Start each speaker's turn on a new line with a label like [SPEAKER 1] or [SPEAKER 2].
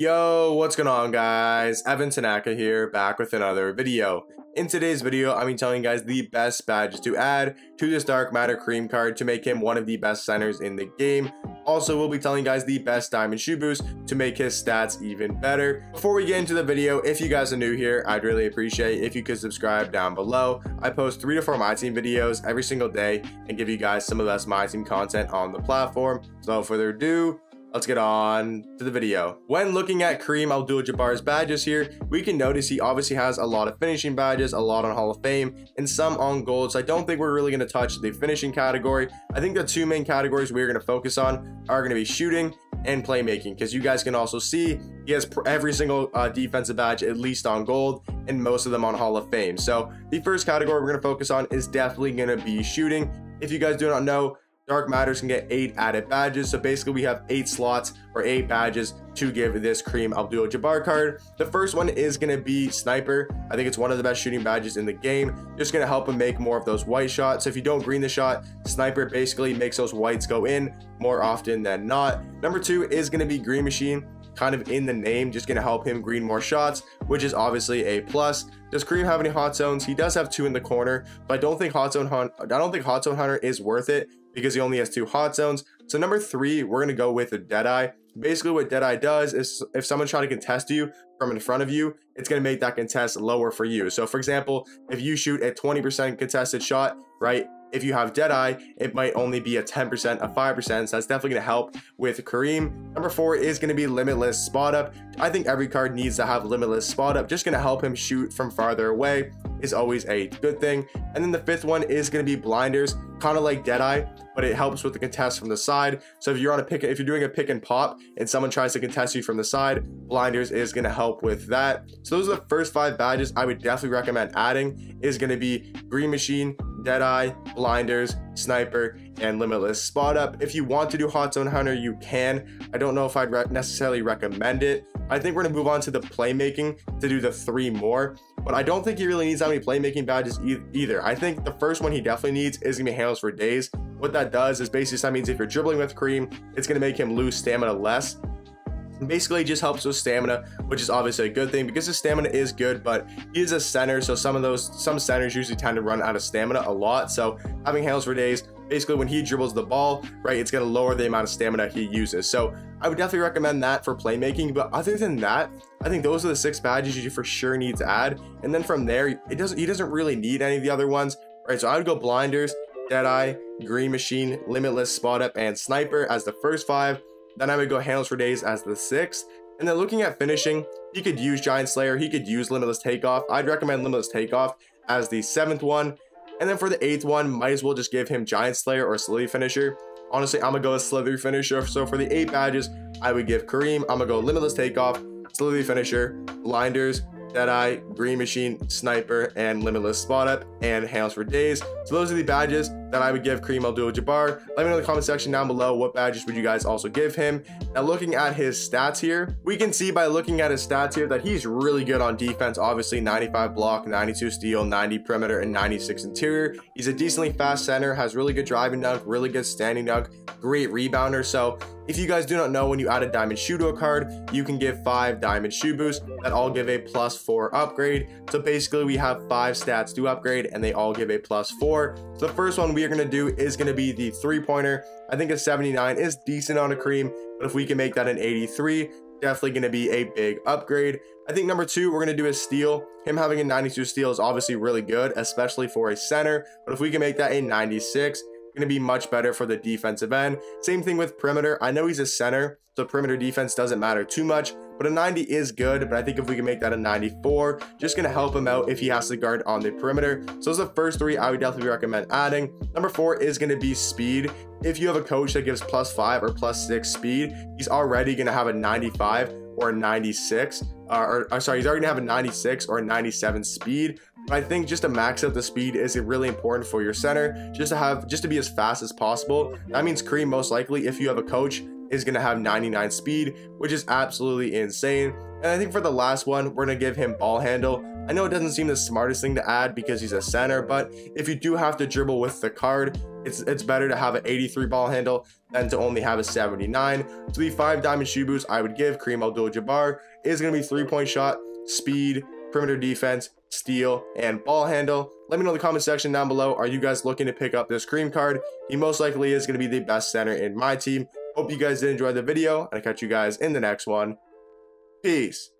[SPEAKER 1] Yo, what's going on guys? Evan Tanaka here, back with another video. In today's video, I'm telling you guys the best badges to add to this Dark Matter Kareem card to make him one of the best centers in the game. Also, we'll be telling you guys the best Diamond Shoe Boost to make his stats even better. Before we get into the video, if you guys are new here, I'd really appreciate if you could subscribe down below. I post three to four My Team videos every single day and give you guys some of the best My Team content on the platform. So without further ado, Let's get on to the video. When looking at Kareem Abdul-Jabbar's badges here, we can notice he obviously has a lot of finishing badges, a lot on Hall of Fame, and some on gold. So I don't think we're really going to touch the finishing category. I think the two main categories we're going to focus on are going to be shooting and playmaking because you guys can also see he has every single uh, defensive badge at least on gold and most of them on Hall of Fame. So the first category we're going to focus on is definitely going to be shooting. If you guys do not know, Dark Matters can get eight added badges. So basically we have eight slots or eight badges to give this Kareem Abdul-Jabbar card. The first one is going to be Sniper. I think it's one of the best shooting badges in the game. Just going to help him make more of those white shots. So if you don't green the shot, Sniper basically makes those whites go in more often than not. Number two is going to be Green Machine kind of in the name, just going to help him green more shots, which is obviously a plus. Does Kareem have any hot zones? He does have two in the corner, but I don't think hot zone hunt. I don't think hot zone hunter is worth it because he only has two hot zones. So number three, we're gonna go with a Deadeye. Basically, what Deadeye does is if someone's trying to contest you from in front of you, it's gonna make that contest lower for you. So for example, if you shoot a 20% contested shot, right, if you have Deadeye, it might only be a 10%, a 5%, so that's definitely going to help with Kareem. Number four is going to be Limitless Spot Up. I think every card needs to have Limitless Spot Up, just going to help him shoot from farther away is always a good thing. And then the fifth one is going to be Blinders, kind of like Deadeye, but it helps with the contest from the side. So if you're on a pick, if you're doing a pick and pop and someone tries to contest you from the side, Blinders is going to help with that. So those are the first five badges I would definitely recommend adding is going to be Green Machine, Deadeye, Blinders, Sniper, and Limitless Spot Up. If you want to do Hot Zone Hunter, you can. I don't know if I'd re necessarily recommend it. I think we're to move on to the playmaking to do the three more, but I don't think he really needs that many playmaking badges e either. I think the first one he definitely needs is to be Handles for Days. What that does is basically that means if you're dribbling with Kareem, it's to make him lose stamina less basically just helps with stamina which is obviously a good thing because his stamina is good but he is a center so some of those some centers usually tend to run out of stamina a lot. So having handles for days basically when he dribbles the ball right it's going to lower the amount of stamina he uses. So i would definitely recommend that for playmaking but other than that i think those are the six badges you for sure need to add. And then from there it doesn't he doesn't really need any of the other ones right? So i would go blinders deadeye green machine limitless spot up and sniper as the first five then I would go Handles for Days as the sixth. And then looking at finishing, he could use Giant Slayer, he could use Limitless Takeoff. I'd recommend Limitless Takeoff as the seventh one. And then for the eighth one, might as well just give him Giant Slayer or Slithy Finisher. Honestly, I'm gonna go with Slithy Finisher. So for the eight badges, I would give Kareem, I'm gonna go Limitless Takeoff, Slithy Finisher, Blinders, Deadeye, Green Machine, Sniper, and Limitless Spot Up, and Handles for Days. So those are the badges that I would give Kareem Abdul-Jabbar. Let me know in the comment section down below what badges would you guys also give him. Now looking at his stats here, we can see by looking at his stats here that he's really good on defense. Obviously 95 block, 92 steal, 90 perimeter, and 96 interior. He's a decently fast center, has really good driving dunk, really good standing dunk, great rebounder. So if you guys do not know, when you add a diamond shoe to a card, you can give five diamond shoe boosts that all give a plus four upgrade. So basically we have five stats to upgrade and they all give a plus four. So the first one we are going to do is going to be the three pointer. I think a 79 is decent on a Kareem, but if we can make that an 83, definitely going to be a big upgrade. I think number two, we're going to do a steal. Him having a 92 steal is obviously really good, especially for a center. But if we can make that a 96, going to be much better for the defensive end. Same thing with perimeter. I know he's a center, so perimeter defense doesn't matter too much, but a 90 is good. But I think if we can make that a 94, just going to help him out if he has to guard on the perimeter. So those are the first three I would definitely recommend adding. Number four is going to be speed. If you have a coach that gives plus five or plus six speed, he's already going to have a 95 or a 96 uh, or, or sorry he's already gonna have a 96 or a 97 speed I think just to max out the speed is really important for your center, just to have, just to be as fast as possible. That means Kareem most likely, if you have a coach, is going to have 99 speed, which is absolutely insane. And I think for the last one, we're going to give him ball handle. I know it doesn't seem the smartest thing to add because he's a center, but if you do have to dribble with the card, it's, it's better to have an 83 ball handle than to only have a 79. So the 5 diamond shoe boost I would give Kareem Abdul-Jabbar is going to be 3-point shot, speed, perimeter defense, steal, and ball handle. Let me know in the comment section down below, are you guys looking to pick up this Kareem card? He most likely is going to be the best center in my team. Hope you guys did enjoy the video, and I'll catch you guys in the next one. Peace.